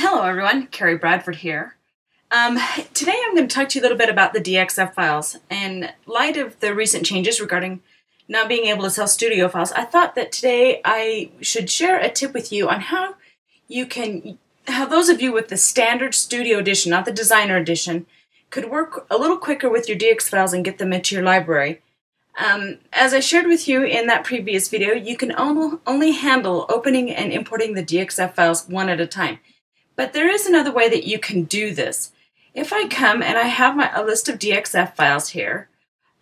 Hello everyone, Kerri Bradford here. Um, today I'm going to talk to you a little bit about the DXF files. In light of the recent changes regarding not being able to sell studio files, I thought that today I should share a tip with you on how you can, how those of you with the standard studio edition, not the designer edition, could work a little quicker with your DX files and get them into your library. Um, as I shared with you in that previous video, you can only handle opening and importing the DXF files one at a time. But there is another way that you can do this. If I come and I have my, a list of DXF files here,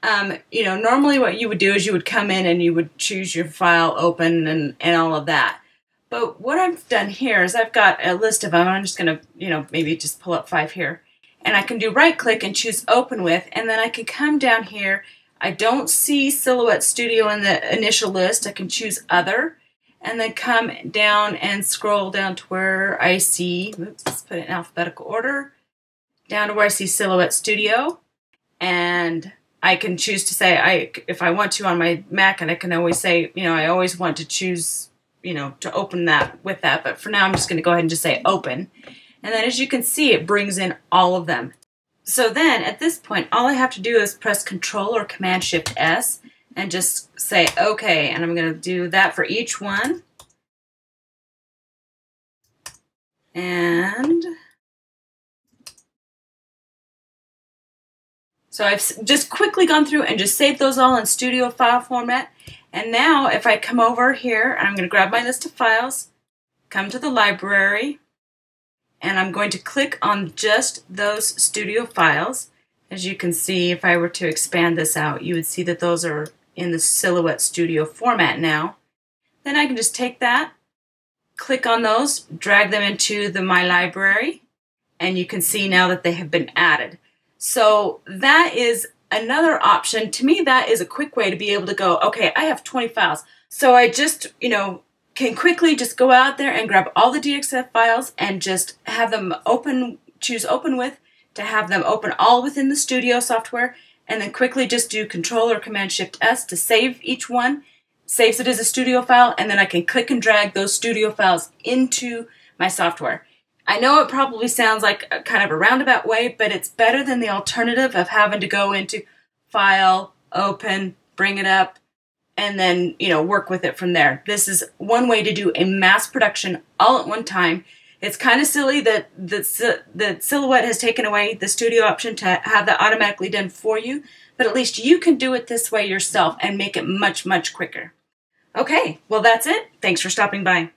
um, you know, normally what you would do is you would come in and you would choose your file open and, and all of that. But what I've done here is I've got a list of them. I'm just going to, you know, maybe just pull up five here. And I can do right click and choose open with, and then I can come down here. I don't see Silhouette Studio in the initial list. I can choose other and then come down and scroll down to where I see, oops, let's put it in alphabetical order, down to where I see Silhouette Studio, and I can choose to say, I if I want to on my Mac, and I can always say, you know, I always want to choose, you know, to open that with that, but for now I'm just going to go ahead and just say open. And then as you can see, it brings in all of them. So then at this point, all I have to do is press Control or Command Shift S, and just say okay and I'm going to do that for each one. And so I've just quickly gone through and just saved those all in studio file format. And now if I come over here I'm going to grab my list of files come to the library and I'm going to click on just those studio files. As you can see if I were to expand this out you would see that those are in the Silhouette Studio format now. Then I can just take that, click on those, drag them into the My Library, and you can see now that they have been added. So that is another option. To me, that is a quick way to be able to go, okay, I have 20 files. So I just, you know, can quickly just go out there and grab all the DXF files and just have them open, choose open with to have them open all within the studio software and then quickly just do Control or Command Shift S to save each one, saves it as a studio file, and then I can click and drag those studio files into my software. I know it probably sounds like a, kind of a roundabout way, but it's better than the alternative of having to go into File, Open, bring it up, and then, you know, work with it from there. This is one way to do a mass production all at one time it's kind of silly that the, the Silhouette has taken away the studio option to have that automatically done for you, but at least you can do it this way yourself and make it much, much quicker. Okay, well that's it. Thanks for stopping by.